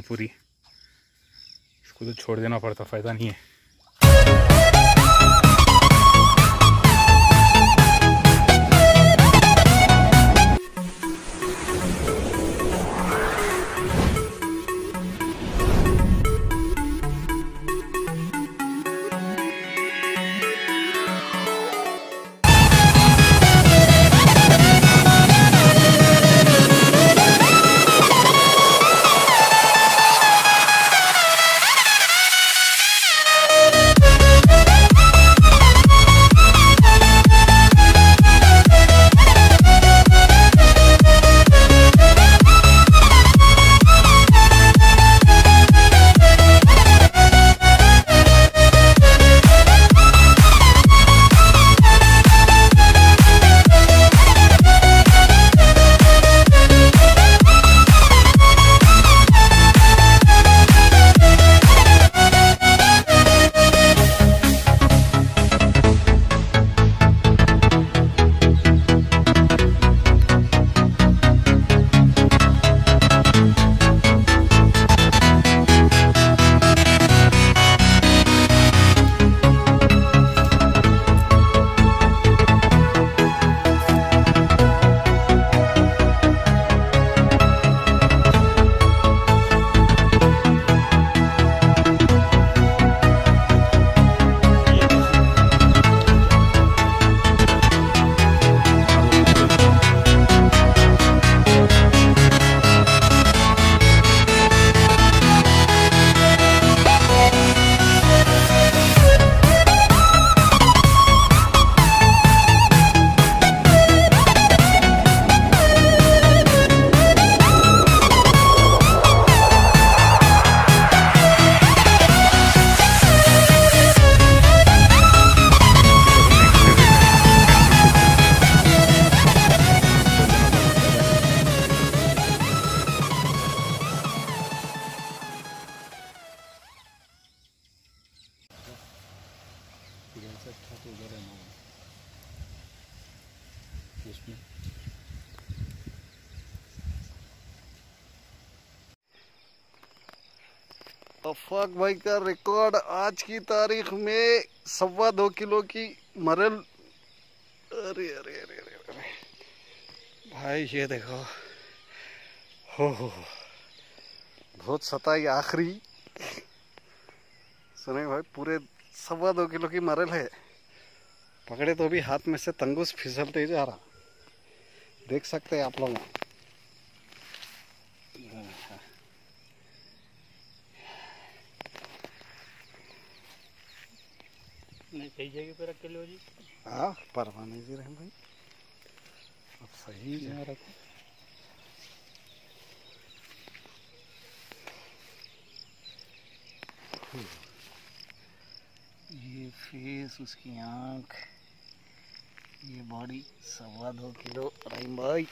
पूरी। इसको तो छोड़ देना पड़ता फ़ायदा नहीं है। अफाक भाई का रिकॉर्ड आज की तारीख में सवा दो किलो की मरल। अरे अरे अरे अरे अरे भाई ये देखो। हो हो हो। बहुत सताई आखिरी। सुने भाई, पूरे सवा दो किलो की मरल है पकड़े तो भी हाथ में से तंगूस फिसलते ही जा रहा। देख सकते हैं आप लोग। नहीं सही जगह पे रख के लो जी? हाँ परवाह नहीं जी रहे भाई। अब सही जगह रखो? फेस उसकी आँख ये बॉडी सवा दो किलो रही भाई।